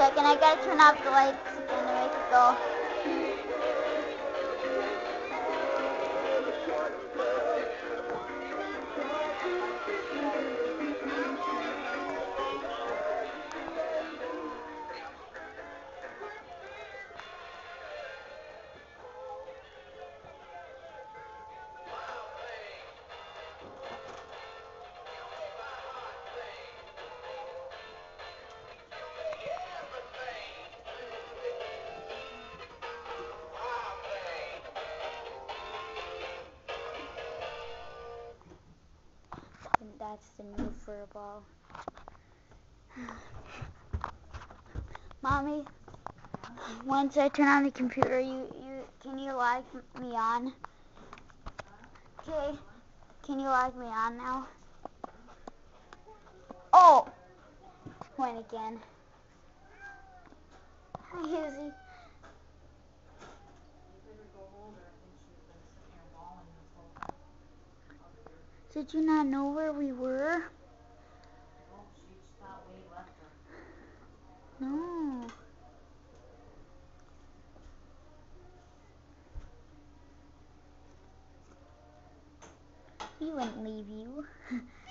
second. I gotta turn off the lights to make it go. That's the new fur ball. Mommy, once I turn on the computer, you, you can you log me on? Okay. Can you log me on now? Oh! Went again. Hi, Izzy. Did you not know where we were? No. He wouldn't leave you.